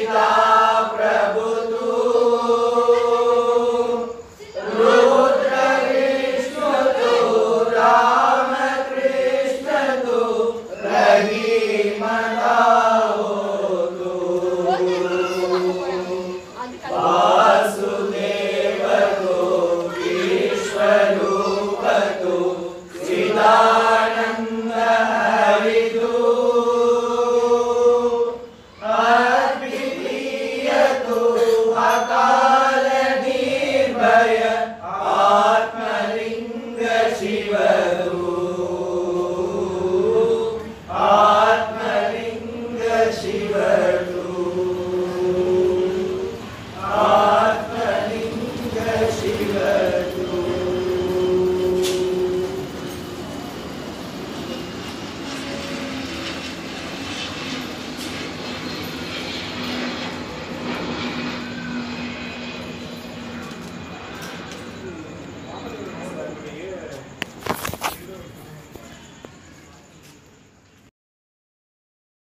vida.